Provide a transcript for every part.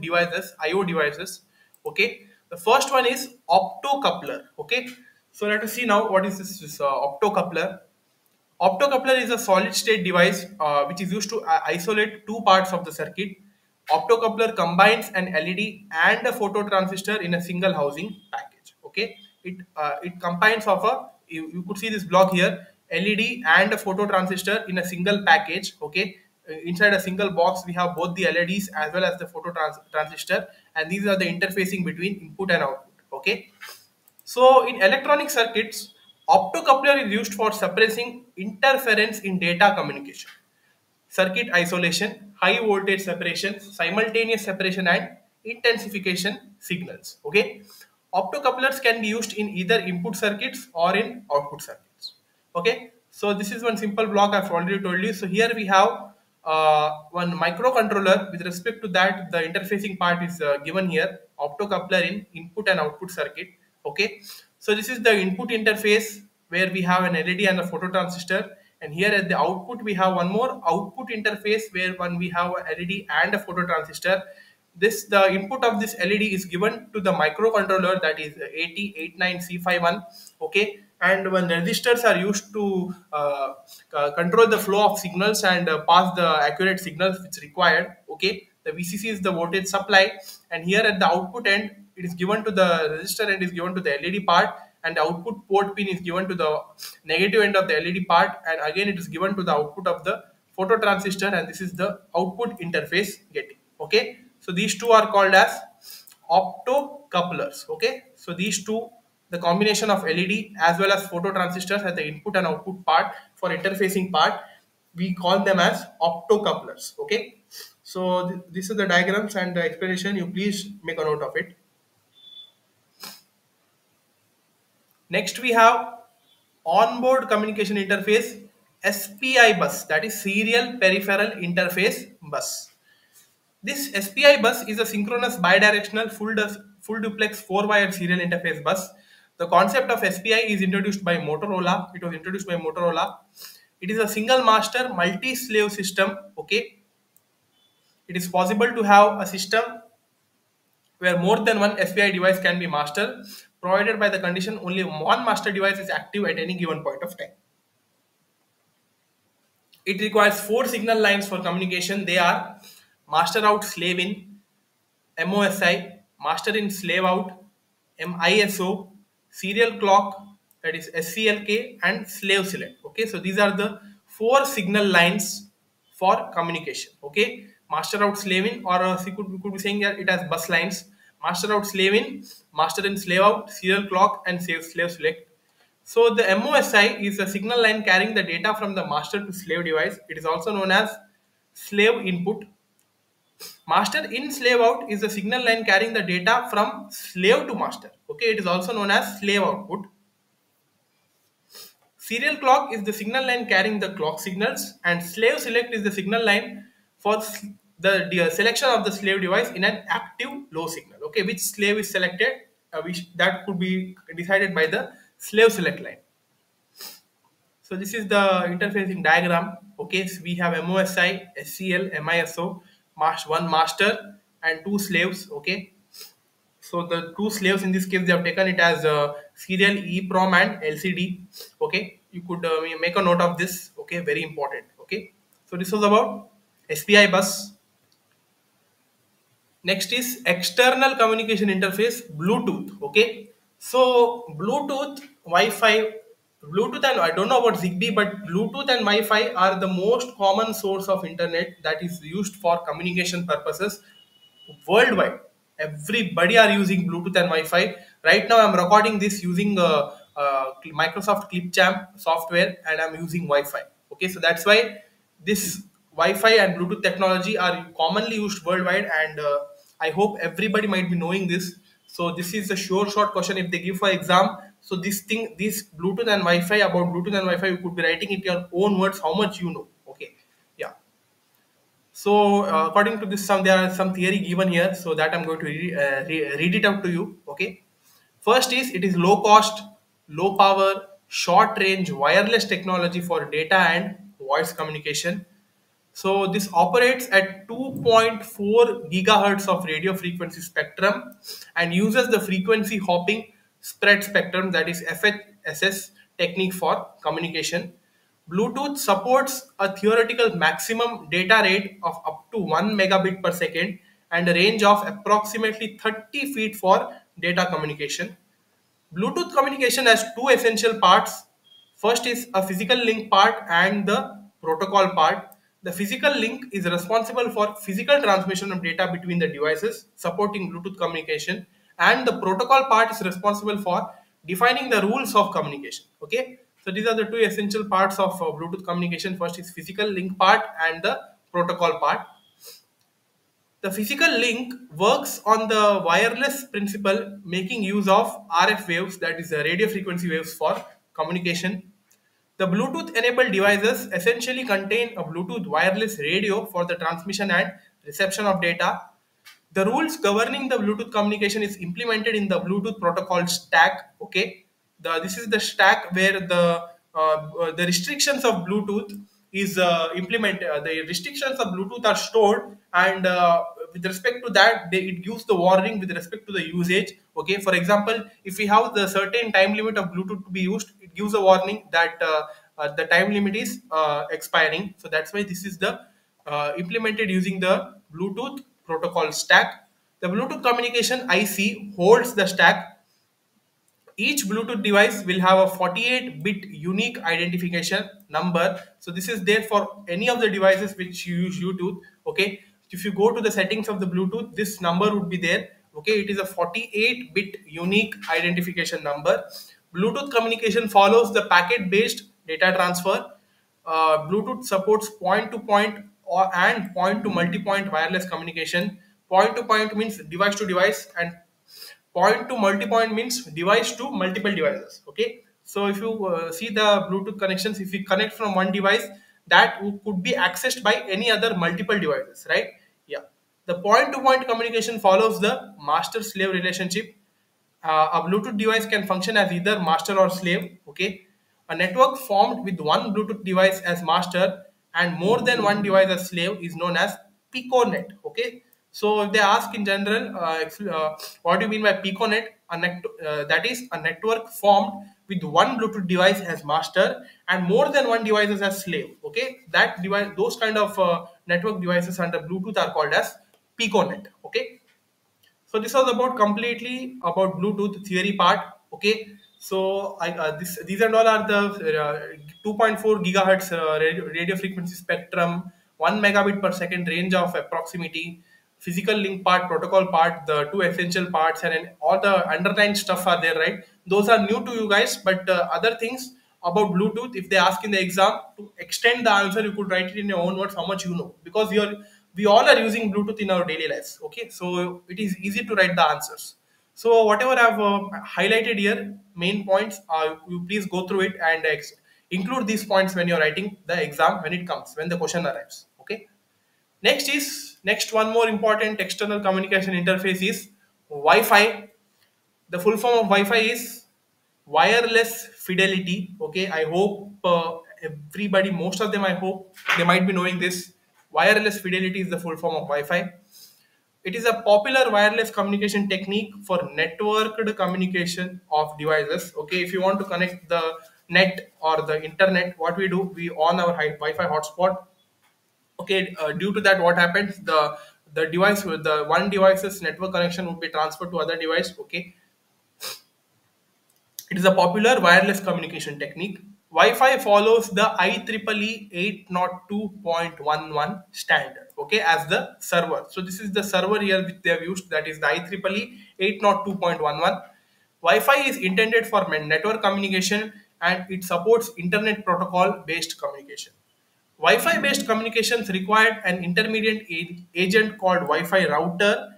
devices, I/O devices. Okay, the first one is optocoupler. Okay, so let us see now what is this, this uh, optocoupler. Optocoupler is a solid state device uh, which is used to uh, isolate two parts of the circuit. Optocoupler combines an LED and a phototransistor in a single housing package. Okay, it uh, it combines of a you, you could see this block here LED and a phototransistor in a single package. Okay, Uh, inside a single box we have both the LEDs as well as the photo transistor, and these are the interfacing between input and output. Okay, so in electronic circuits, optocoupler is used for suppressing interference in data communication, circuit isolation, high voltage separation, simultaneous separation and intensification signals. Okay, optocouplers can be used in either input circuits or in output circuits. Okay, so this is one simple block I've already told you. So here we have uh, one microcontroller with respect to that the interfacing part is uh, given here optocoupler in input and output circuit okay? So this is the input interface where we have an led and a phototransistor and here at the output we have one more output interface where one we have a led and a phototransistor. This the input of this led is given to the microcontroller that is 8089c51 okay and when resistors are used to uh, control the flow of signals and uh, pass the accurate signals which required okay the vcc is the voltage supply. And here at the output end it is given to the resistor and is given to the led part. And the output port pin is given to the negative end of the led part. And again it is given to the output of the phototransistor. And this is the output interface getting okay? So these two are called as optocouplers okay? So these two the combination of LED as well as photo transistors at the input and output part for interfacing part we call them as optocouplers okay? So th this is the diagrams and the explanation. You please make a note of it. Next we have onboard communication interface SPI bus. That is serial peripheral interface bus. This SPI bus is a synchronous bidirectional full, full duplex 4 wire serial interface bus the concept of SPI is introduced by Motorola. It was introduced by Motorola. It is a single master multi-slave system. Okay. It is possible to have a system where more than one SPI device can be master, provided by the condition only one master device is active at any given point of time. It requires four signal lines for communication. They are master out slave in, MOSI, master in slave out, MISO, serial clock that is SCLK and slave select. Okay, so these are the four signal lines for communication. Okay, master out slave in or uh, could, we could be saying that it has bus lines master out slave in, master in slave out, serial clock and slave, slave select. So the MOSI is a signal line carrying the data from the master to slave device. It is also known as slave input. Master in slave out is a signal line carrying the data from slave to master. Okay, it is also known as slave output. Serial clock is the signal line carrying the clock signals and slave select is the signal line for the, selection of the slave device in an active low signal. Okay, which slave is selected, uh, which that could be decided by the slave select line. So this is the interfacing diagram. Okay, so we have MOSI, SCL, MISO, one master and two slaves. Okay, so the two slaves in this case they have taken it as uh, serial EEPROM and LCD. Okay, you could uh, make a note of this. Okay, very important. Okay, so this was about SPI bus. Next is external communication interface Bluetooth. Okay, so Bluetooth, Wi-Fi, Bluetooth and I don't know about Zigbee, but Bluetooth and Wi-Fi are the most common source of internet that is used for communication purposes worldwide. Everybody are using Bluetooth and Wi-Fi. Right now, I'm recording this using uh, uh, Microsoft Clipchamp software, and I'm using Wi-Fi. Okay, so that's why this Wi-Fi and Bluetooth technology are commonly used worldwide, and uh, I hope everybody might be knowing this. So this is a sure short question if they give for exam so this thing, this Bluetooth and Wi-Fi about Bluetooth and Wi-Fi, you could be writing it your own words how much you know. Okay, yeah. So uh, according to this, some there are some theory given here, so that I'm going to re uh, re read it out to you. Okay. First is it is low cost, low power, short range wireless technology for data and voice communication. So this operates at 2.4 gigahertz of radio frequency spectrum and uses the frequency hopping spread spectrum that is FHSS technique for communication. Bluetooth supports a theoretical maximum data rate of up to 1 megabit per second and a range of approximately 30 feet for data communication. Bluetooth communication has two essential parts. First is a physical link part and the protocol part. The physical link is responsible for physical transmission of data between the devices supporting Bluetooth communication and the protocol part is responsible for defining the rules of communication. Okay, so these are the two essential parts of uh, Bluetooth communication. First is physical link part and the protocol part. The physical link works on the wireless principle, making use of RF waves, that is, the radio frequency waves for communication. The Bluetooth enabled devices essentially contain a Bluetooth wireless radio for the transmission and reception of data. The rules governing the Bluetooth communication is implemented in the Bluetooth protocol stack. Okay, the this is the stack where the uh, uh, the restrictions of Bluetooth is uh, implemented. Uh, the restrictions of Bluetooth are stored, and uh, with respect to that, they, it gives the warning with respect to the usage. Okay, for example, if we have the certain time limit of Bluetooth to be used, it gives a warning that uh, the time limit is expiring. So that's why this is the implemented using the Bluetooth protocol stack. The Bluetooth communication IC holds the stack each Bluetooth device will have a 48-bit unique identification number. So this is there for any of the devices which use Bluetooth. Okay, if you go to the settings of the Bluetooth, this number would be there. Okay, it is a 48-bit unique identification number. Bluetooth communication follows the packet-based data transfer. Uh, Bluetooth supports point-to-point or and point-to-multi-point wireless communication. Point-to-point means device to device, and point to multi-point means device to multiple devices okay? So if you uh, see the bluetooth connections if you connect from one device that could be accessed by any other multiple devices right? Yeah. The point to point communication follows the master slave relationship. Uh, a bluetooth device can function as either master or slave okay? A network formed with one bluetooth device as master and more than one device as slave is known as piconet okay so if they ask in general, uh, uh, what do you mean by Piconet? A net, uh, that is a network formed with one Bluetooth device as master and more than one devices as slave. Okay, that device, those kind of uh, network devices under Bluetooth are called as Piconet. Okay, so this was about completely about Bluetooth theory part. Okay, so I, uh, this these and all are the uh, 2.4 gigahertz radio, radio frequency spectrum, one megabit per second range of proximity, physical link part, protocol part, the two essential parts, and, and all the underlying stuff are there, right? Those are new to you guys, but uh, other things about Bluetooth, if they ask in the exam to extend the answer, you could write it in your own words how much you know because you're we all are using Bluetooth in our daily lives. Okay, so it is easy to write the answers. So whatever I've uh, highlighted here, main points, uh, you please go through it and include these points when you're writing the exam when it comes when the question arrives. Okay. Next is next one more important external communication interface is Wi-Fi. The full form of Wi-Fi is wireless fidelity. Okay, I hope uh, everybody, most of them, I hope they might be knowing this. Wireless fidelity is the full form of Wi-Fi. It is a popular wireless communication technique for networked communication of devices. Okay, if you want to connect the net or the internet, what we do, we on our Wi-Fi hotspot. Okay uh, due to that what happens? The the device the one device's network connection would be transferred to other device okay? It is a popular wireless communication technique. Wi-fi follows the ieee 802.11 standard okay as the server. So this is the server here which they have used that is the ieee 802.11 wi-fi is intended for network communication and it supports internet protocol based communication Wi-Fi based communications required an intermediate agent called Wi-Fi router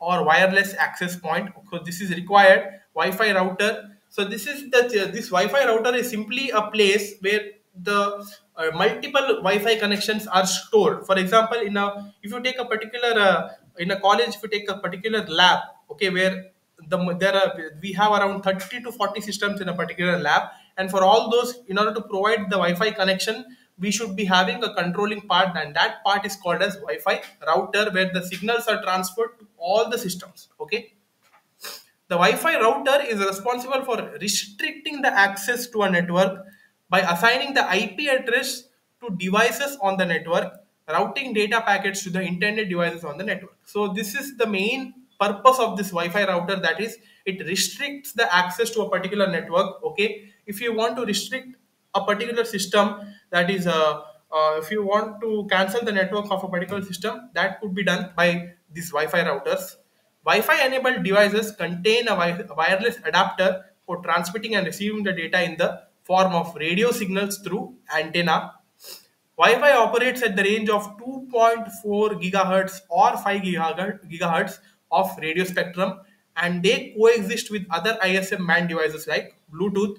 or wireless access point. So this is required Wi-Fi router. So this is the this Wi-Fi router is simply a place where the uh, multiple Wi-Fi connections are stored. For example, in a if you take a particular uh, in a college, if you take a particular lab, okay, where the there are we have around 30 to 40 systems in a particular lab, and for all those, in order to provide the Wi-Fi connection, we should be having a controlling part and that part is called as wi-fi router where the signals are transferred to all the systems okay? The wi-fi router is responsible for restricting the access to a network by assigning the ip address to devices on the network routing data packets to the intended devices on the network. So this is the main purpose of this wi-fi router that is it restricts the access to a particular network okay if you want to restrict a particular system that is uh, uh, if you want to cancel the network of a particular system that could be done by these wi-fi routers wi-fi enabled devices contain a wi- wireless adapter for transmitting and receiving the data in the form of radio signals through antenna Wi-Fi operates at the range of 2.4 gigahertz or 5 gigahertz of radio spectrum and they coexist with other ISM band devices like Bluetooth.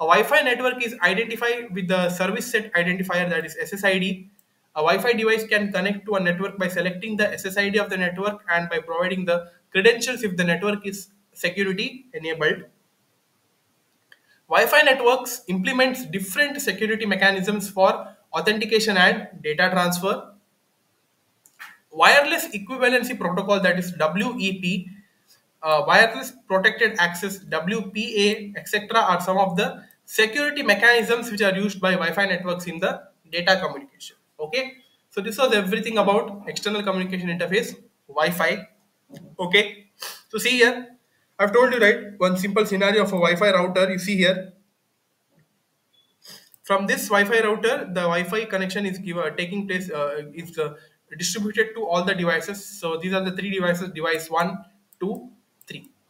A Wi-Fi network is identified with the service set identifier that is SSID. A Wi-Fi device can connect to a network by selecting the SSID of the network and by providing the credentials if the network is security enabled. Wi-Fi networks implements different security mechanisms for authentication and data transfer. Wireless equivalency protocol that is WEP, uh, wireless protected access WPA, etc. are some of the security mechanisms which are used by Wi-Fi networks in the data communication. Okay, so this was everything about external communication interface Wi-Fi. Okay, so see here, I've told you right one simple scenario of a Wi-Fi router. You see here from this Wi-Fi router, the Wi-Fi connection is give, uh, taking place uh, is uh, distributed to all the devices. So these are the three devices: device one, two.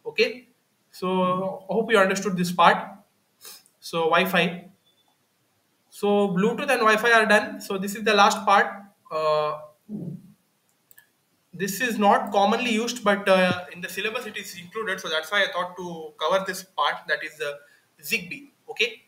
Okay. So I hope you understood this part. So Wi-Fi. So Bluetooth and Wi-Fi are done. So this is the last part. Uh, this is not commonly used, but uh, in the syllabus it is included. So that's why I thought to cover this part. That is the ZigBee. Okay.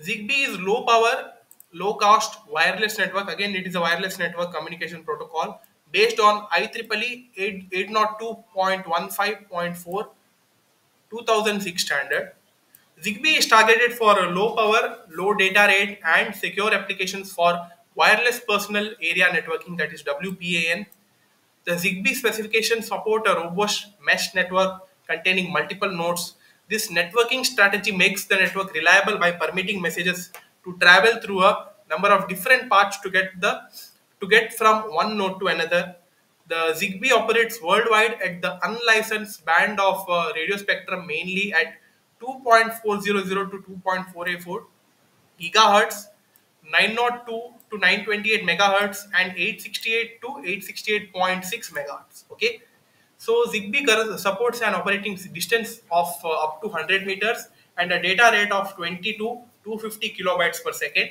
ZigBee is low power, low cost wireless network. Again, it is a wireless network communication protocol based on IEEE 802.15.4 2006 standard. ZigBee is targeted for low power, low data rate, and secure applications for wireless personal area networking, that is WPAN. The ZigBee specifications support a robust mesh network containing multiple nodes. This networking strategy makes the network reliable by permitting messages to travel through a number of different paths to get the to get from one node to another. The ZigBee operates worldwide at the unlicensed band of uh, radio spectrum, mainly at 2.400 to 2.484 gigahertz, 902 to 928 megahertz, and 868 to 868.6 megahertz. Okay, so ZigBee supports an operating distance of uh, up to 100 meters and a data rate of 20 to 250 kilobytes per second.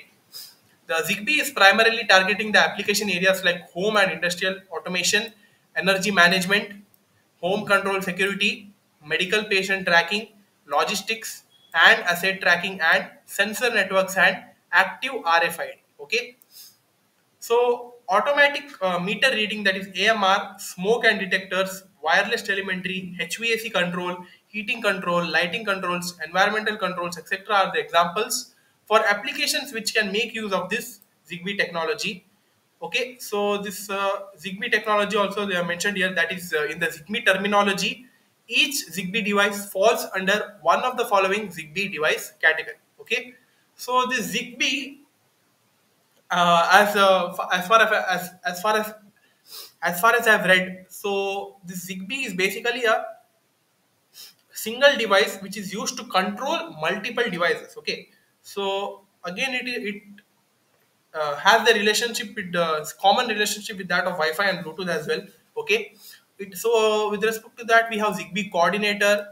The ZigBee is primarily targeting the application areas like home and industrial automation, energy management, home control security, medical patient tracking, logistics, and asset tracking, and sensor networks and active RFID. Okay. So automatic uh, meter reading that is AMR, smoke and detectors, wireless telemetry, HVAC control, heating control, lighting controls, environmental controls, etc. are the examples for applications which can make use of this ZigBee technology. Okay, so this uh, ZigBee technology also they are mentioned here that is uh, in the ZigBee terminology, each ZigBee device falls under one of the following ZigBee device category. Okay, so this ZigBee uh, as uh, as far as as as far as as far as I've read, so this ZigBee is basically a single device which is used to control multiple devices. Okay, so again, it it uh, has the relationship with the common relationship with that of Wi-Fi and Bluetooth as well. Okay, it, so with respect to that, we have ZigBee coordinator,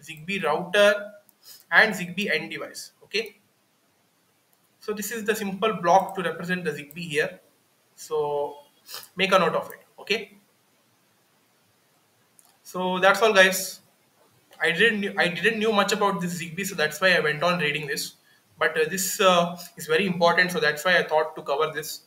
ZigBee router, and ZigBee end device. Okay, so this is the simple block to represent the ZigBee here. So make a note of it. Okay. So that's all, guys. I didn't I didn't knew much about this ZigBee, so that's why I went on reading this. But uh, this uh, is very important, so that's why I thought to cover this.